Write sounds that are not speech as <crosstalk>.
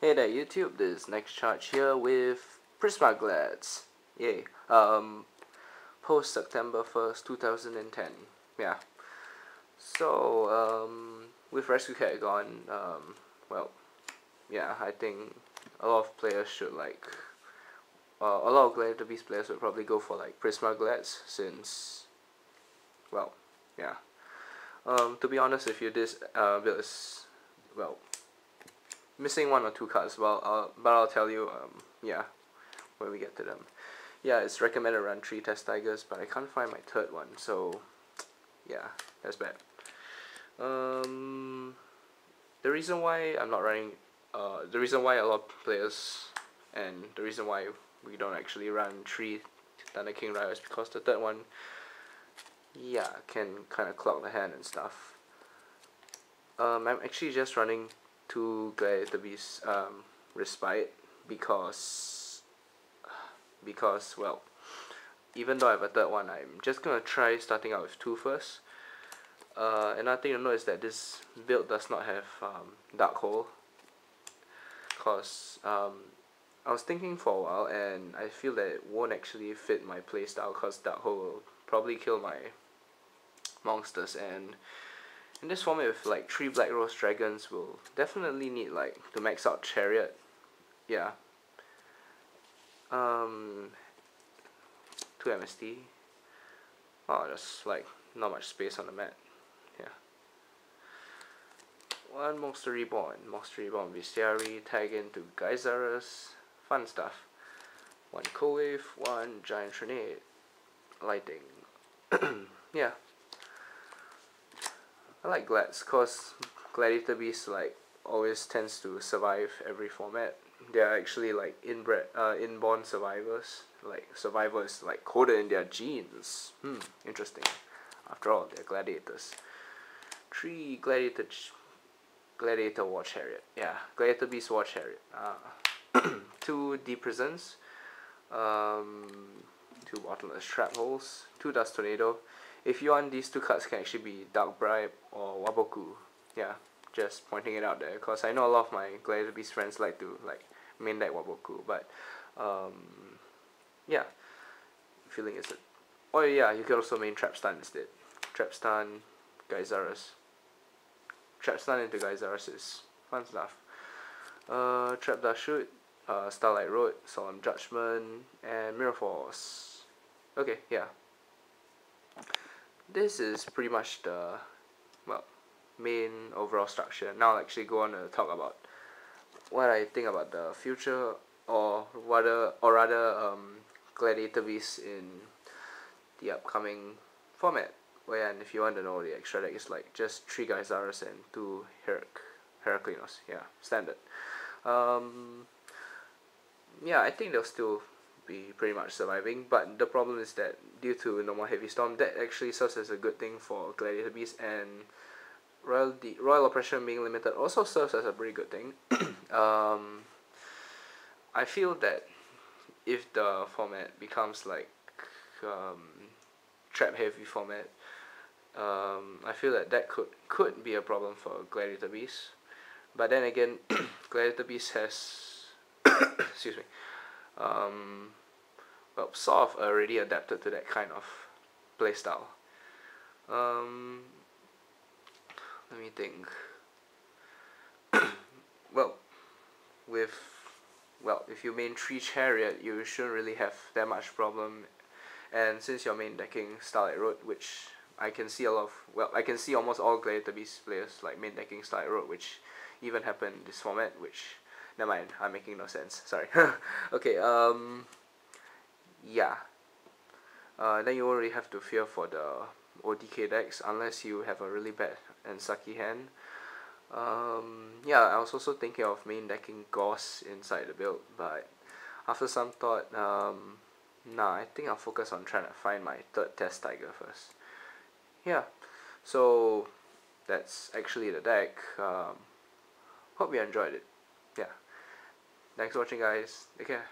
Hey there YouTube, this is Neuxcharge here with Prismaglads. Yay. Um, post September 1st, 2010. Yeah. So, um, with Rescue Cat gone, um, well, yeah, I think a lot of players should like, uh, a lot of Gladiator Beast players would probably go for like Prismaglads since, well, yeah. Um, to be honest with you, this uh, build is, well, missing one or two cards. Well, uh, but I'll tell you, um, yeah, when we get to them. Yeah, it's recommended run three test tigers, but I can't find my third one, so yeah, that's bad. Um, the reason why I'm not running, uh, the reason why a lot of players, and the reason why we don't actually run three Thunder King Rai-Oh because the third one, yeah, can kind of clog the hand and stuff. Um, I'm actually just running to Beast um, Respite because because well even though I have a third one I'm just gonna try starting out with two first. Uh, another thing to know is that this build does not have um, Dark Hole. Cause um, I was thinking for a while and I feel that it won't actually fit my playstyle cause Dark Hole will probably kill my monsters and in this format with like three Black Rose Dragons we'll definitely need like to max out Chariot. Yeah. Um two MST. Oh there's like not much space on the mat. Yeah. One Monster Reborn. Monster Reborn Bestiari, tag into Gyzarus. Fun stuff. One Cold Wave, one Giant Grenade. Lighting. <clears throat> yeah. I like Glads cause Gladiator Beast like always tends to survive every format. They are actually like inbred, uh, inborn survivors. Like survivors like coded in their genes. Hmm, interesting. After all, they're gladiators. Three gladiator, gladiator war chariot. Yeah, gladiator beast war chariot. Uh, <clears throat> two deep prisons. Um, two bottomless trap holes. Two dust tornado if you want these two cards can actually be Dark Bribe or Waboku. Yeah, just pointing it out there because I know a lot of my Gladiator Beast friends like to like main deck Waboku, but um, yeah, feeling is it. Oh yeah, you could also main Trap Stun instead. Trap Stun, Gyzarus. Trap Stun into Gyzarus is fun stuff. Uh, Trap Dustshoot, uh, Starlight Road, Solemn Judgment, and Mirror Force. Okay, yeah, this is pretty much the well main overall structure. Now I'll actually go on to talk about what I think about the future or rather or rather um, gladiator beasts in the upcoming format. Where and if you want to know the extra deck is like just three Gyzarus and two Herac Heraklinos. Yeah, standard. Um, yeah, I think they'll still be pretty much surviving. But the problem is that due to no more heavy storm, that actually serves as a good thing for Gladiator Beast and Royal D Royal Oppression being limited also serves as a pretty good thing. <coughs> um, I feel that if the format becomes like um, trap heavy format, um, I feel that that could could be a problem for Gladiator Beast. But then again, <coughs> Gladiator Beast has <coughs> excuse me um, well, sort of already adapted to that kind of playstyle. Um, let me think. <coughs> well, with well, if you main three chariot, you shouldn't really have that much problem. And since you're main decking Starlight Road, which I can see a lot of well, I can see almost all Gladiator Beast players like main decking Starlight Road, which even happened in this format, which never mind, I'm making no sense. Sorry. <laughs> okay. Um. Yeah. Uh, then you won't really have to fear for the OTK decks unless you have a really bad and sucky hand. Um, yeah, I was also thinking of main decking Gauss inside the build, but after some thought, um, nah, I think I'll focus on trying to find my third test tiger first. Yeah, so that's actually the deck. Um, hope you enjoyed it. Yeah. Thanks for watching guys. Take care.